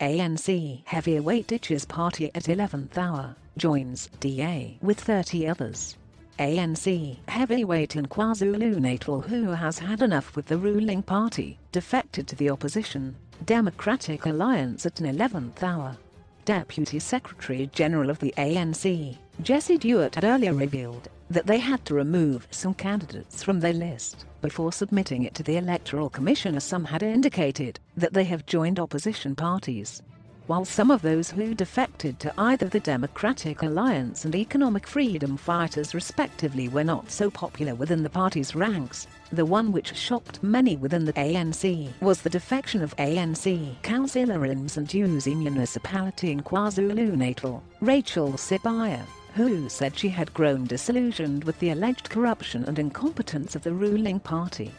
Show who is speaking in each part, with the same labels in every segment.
Speaker 1: ANC heavyweight ditches party at 11th hour, joins DA with 30 others. ANC heavyweight in KwaZulu-Natal who has had enough with the ruling party, defected to the opposition, Democratic Alliance at an 11th hour. Deputy Secretary General of the ANC, Jessie Duarte had earlier revealed that they had to remove some candidates from their list before submitting it to the Electoral Commission as some had indicated that they have joined opposition parties while some of those who defected to either the Democratic Alliance and Economic Freedom Fighters respectively were not so popular within the party's ranks. The one which shocked many within the ANC was the defection of ANC councillor in Msunduzi municipality in KwaZulu-Natal, Rachel Soobiah, who said she had grown disillusioned with the alleged corruption and incompetence of the ruling party.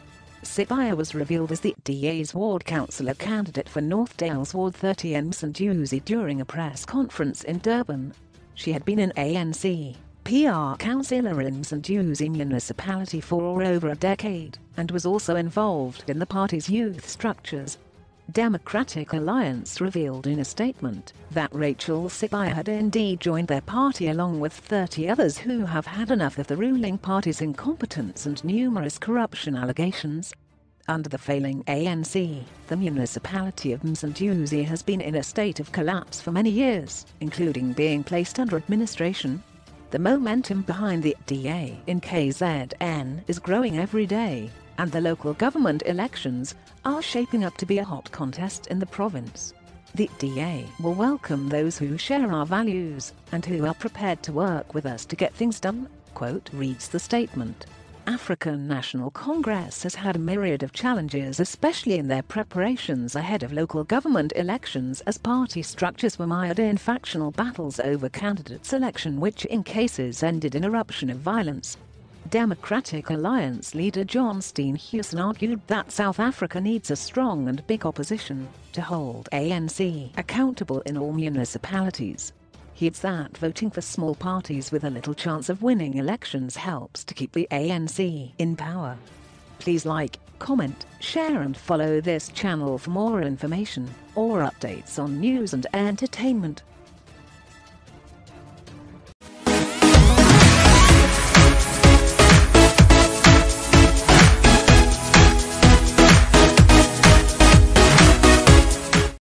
Speaker 1: Soobiah was revealed as the DA's ward councillor candidate for Northdale's Ward 30 in Msunduzi during a press conference in Durban. She had been an ANC PR councillor in Msunduzi municipality for over a decade and was also involved in the party's youth structures. Democratic Alliance revealed in a statement that Rachel Soobiah had indeed joined their party along with 30 others who have had enough of the ruling party's incompetence and numerous corruption allegations. Under the failing ANC, the municipality of Msunduzi has been in a state of collapse for many years, including being placed under administration. The momentum behind the DA in KZN is growing every day, and the local government elections are shaping up to be a hot contest in the province. The DA will welcome those who share our values and who are prepared to work with us to get things done, quote reads the statement. African National Congress has had a myriad of challenges especially in their preparations ahead of local government elections as party structures were mired in factional battles over candidate selection which in cases ended in eruption of violence. Democratic Alliance leader John Steenhuisen argued that South Africa needs a strong and big opposition to hold ANC accountable in all municipalities. He adds that voting for small parties with a little chance of winning elections helps to keep the ANC in power. Please like, comment, share and follow this channel for more information or updates on news and entertainment.